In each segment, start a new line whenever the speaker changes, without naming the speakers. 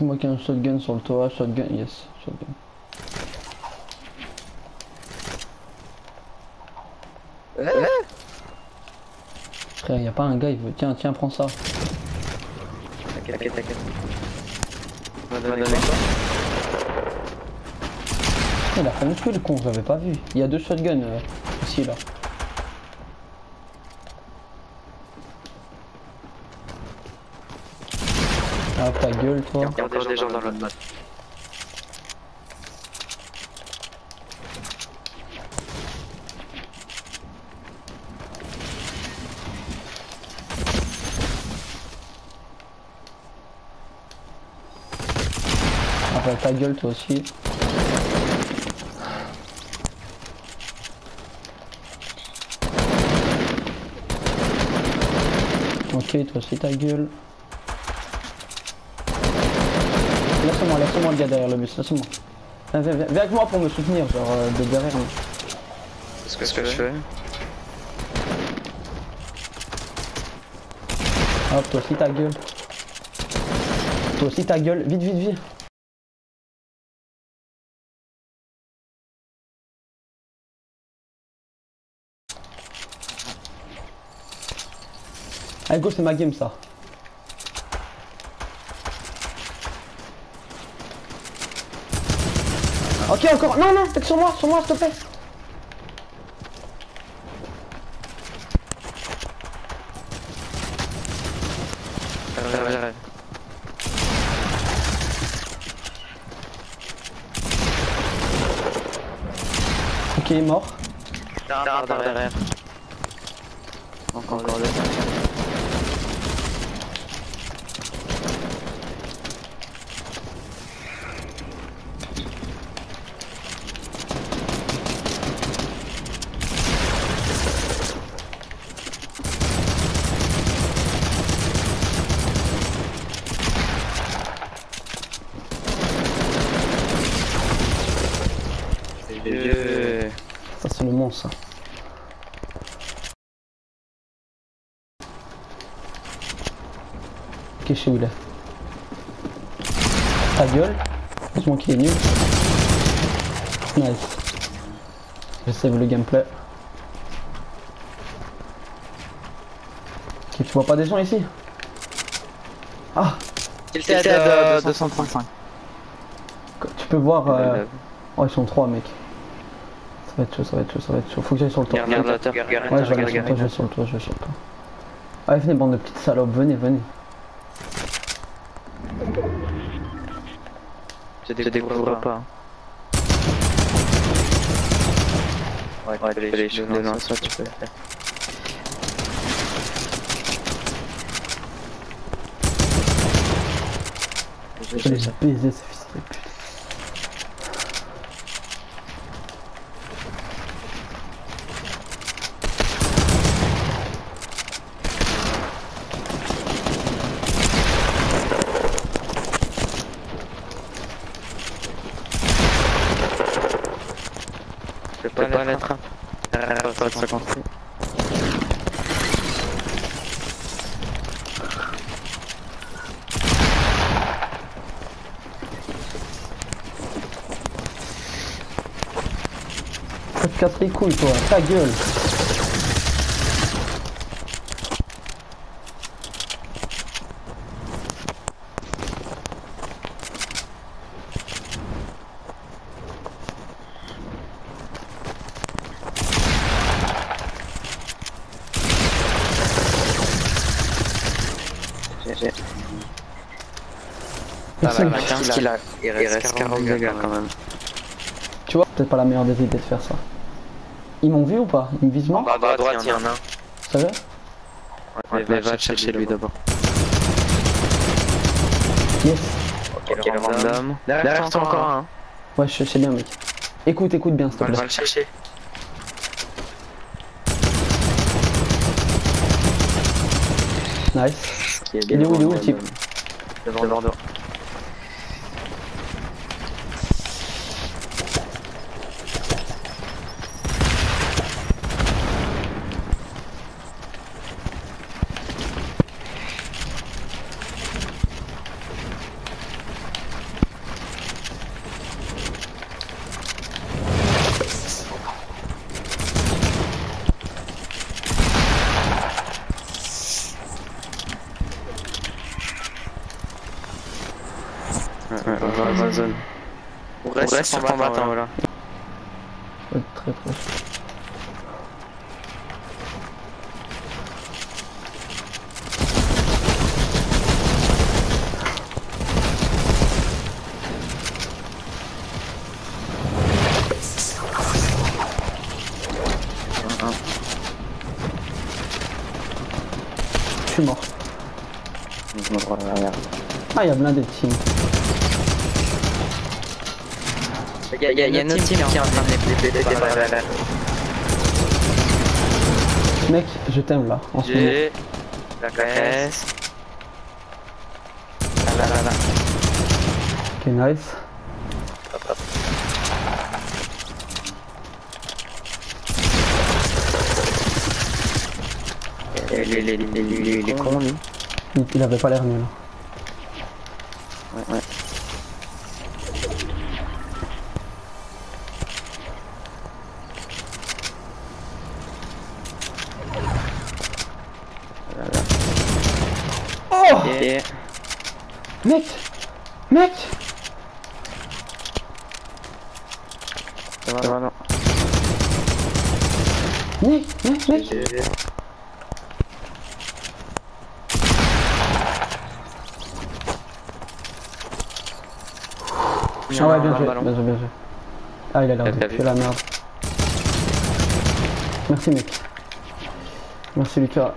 Dis-moi qu'il y a un shotgun sur le toit, shotgun, yes, shotgun. Frère, y a pas un gars, il veut. Tiens, tiens, prends ça.
T'inquiète, t'inquiète, t'inquiète. On va donner quoi?
Il a fait une queue le con, j'avais pas vu. Il y a deux shotguns euh, ici là. Ah ta gueule toi.
Il y a encore des gens dans l'autre map.
Ah bah, ta gueule toi aussi. Ok, toi aussi ta gueule. Laisse-moi, laisse-moi le gars derrière le bus, laisse-moi. Viens, viens, viens, viens avec moi pour me soutenir, genre euh, de derrière. moi.
C'est ce que je fais.
Hop, toi aussi ta gueule. Toi aussi ta gueule, vite, vite, vite. Allez go, c'est ma game ça. Ok, encore. Non, non, t'es sur moi, sur moi, s'il te plaît.
J'arrive, j'arrive.
Ok, il est mort.
Derrière, derrière. Encore, encore deux.
Ça. Ok, je sais où il est. Ta gueule. Heureusement qu'il est nul. Nice. Je save le gameplay. Ok, tu vois pas des gens ici? Ah
Il était à 235.
Tu peux voir... euh, Oh, ils sont trois, mec. Ça va être chaud, ça va être chaud, ça va être chaud. Faut que j'aille sur le toit.
Regarde la terre, regarde
Ouais,
la
je vais
terre,
sur le toit, je vais sur le toit, je vais sur le toit. Allez, venez, bande de petites salopes, venez, venez.
Je découvre pas. Ouais, peux les shooter dans ça, tu peux le faire.
Je vais les baiser, ces fils de pute.
Pas la trappe. Derrière, pas de 50.
Faut te casser les couilles, toi, ta gueule.
J'ai.
Mais
Ah
c'est-
bah, 15 qu'il a. Il reste 40 dégâts quand même.
Tu vois, peut-être pas la meilleure des idées de faire ça. Ils m'ont vu ou pas? Ils me visent moi
En bas à droite, il y en a un.
Sérieux?
Ouais, mais va chercher lui d'abord.
Yes.
Ok, le random. Derrière toi encore un.
Ouais, je sais bien, mec. Écoute, écoute bien, s'il te
On va
plaît.
le chercher.
Nice. Il est où, il est où, le type?
Devant le bordeaux. Ouais, ouais, on va dans la zone. On reste, sur combattant, voilà.
Ouais, très proche. Je suis mort.
Je me droit derrière.
Ah, il y a blindé de team.
Il y a, y a, y a notre team qui est en train de.
Mec, je t'aime là, en ce moment.
La caisse. Là, là, là, là.
Ok, nice.
Hop, hop. Les, les, les, les, les, les cons, lui.
Il, il avait pas l'air nul.
Ouais, ouais.
Oh
Et
Mec Mec
ça va, ça va, non.
Mec Mec Mec
J'ai-
Ah ouais, bien joué, bien joué, bien joué. Ah, il a l'air de tuer la merde. Merci, mec. Merci, Lucas.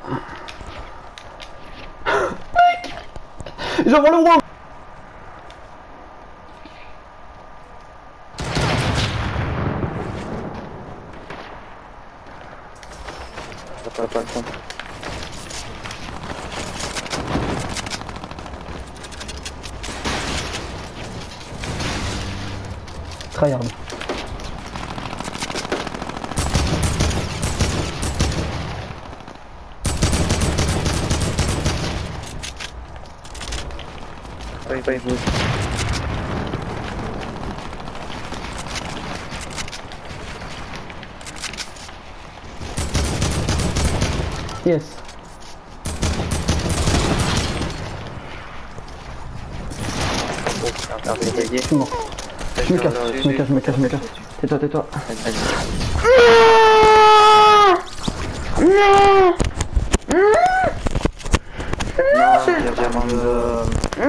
Mec J'envoie le roi
Pas, pas le
tryhard. Yes.
Oh,
je suis mort. Je me casse, je me casse, je me casse, je me casse. Tais-toi, tais-toi.
Non, a vraiment de...